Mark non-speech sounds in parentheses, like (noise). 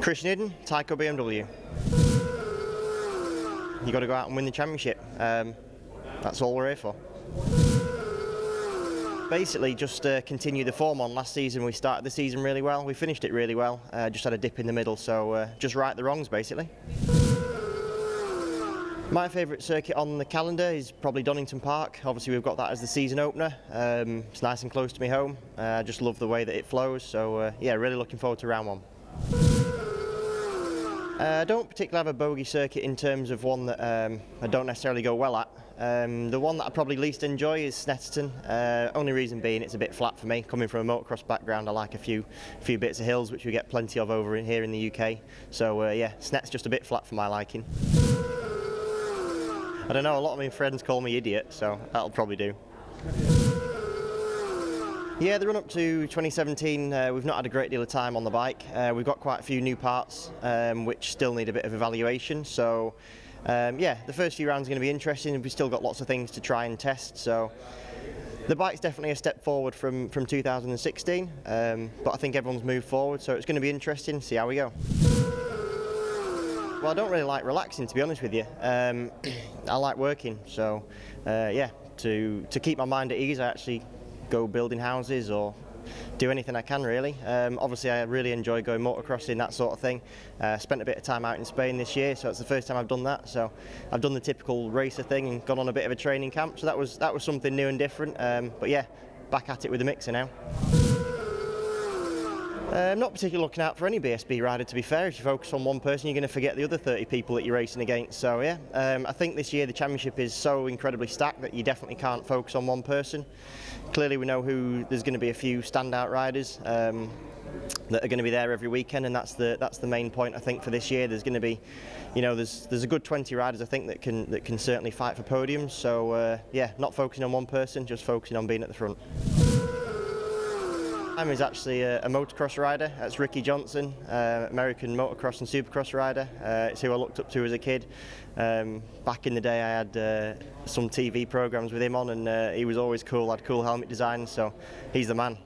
Christian Iddon, Tyco BMW. You got to go out and win the championship. Um, that's all we're here for. Basically, just uh, continue the form on. Last season, we started the season really well. We finished it really well. Uh, just had a dip in the middle, so uh, just right the wrongs, basically. My favourite circuit on the calendar is probably Donington Park. Obviously we've got that as the season opener. Um, it's nice and close to me home. Uh, I just love the way that it flows. So uh, yeah, really looking forward to round one. Uh, I don't particularly have a bogey circuit in terms of one that um, I don't necessarily go well at. Um, the one that I probably least enjoy is Snetterton. Uh, only reason being it's a bit flat for me. Coming from a motocross background, I like a few few bits of hills, which we get plenty of over in here in the UK. So uh, yeah, Snet's just a bit flat for my liking. I don't know, a lot of my friends call me idiot, so that'll probably do. Yeah, the run up to 2017, uh, we've not had a great deal of time on the bike. Uh, we've got quite a few new parts um, which still need a bit of evaluation. So, um, yeah, the first few rounds are going to be interesting. We've still got lots of things to try and test. So, the bike's definitely a step forward from, from 2016, um, but I think everyone's moved forward, so it's going to be interesting. See how we go. Well, I don't really like relaxing, to be honest with you. Um, (clears throat) I like working, so uh, yeah, to, to keep my mind at ease, I actually go building houses or do anything I can really. Um, obviously I really enjoy going motocrossing, that sort of thing. Uh, spent a bit of time out in Spain this year, so it's the first time I've done that. So I've done the typical racer thing and gone on a bit of a training camp, so that was, that was something new and different. Um, but yeah, back at it with the mixer now. Uh, I'm not particularly looking out for any BSB rider to be fair. If you focus on one person, you're going to forget the other 30 people that you're racing against. So yeah, um, I think this year the championship is so incredibly stacked that you definitely can't focus on one person. Clearly we know who there's going to be a few standout riders. Um, that are going to be there every weekend and that's the that's the main point I think for this year there's going to be you know there's there's a good 20 riders I think that can that can certainly fight for podiums so uh, yeah not focusing on one person just focusing on being at the front I'm is actually a, a, motocross rider. That's Ricky Johnson, uh, American motocross and supercross rider. Uh, it's who I looked up to as a kid. Um, back in the day, I had uh, some TV programs with him on, and uh, he was always cool. Had cool helmet designs, so he's the man.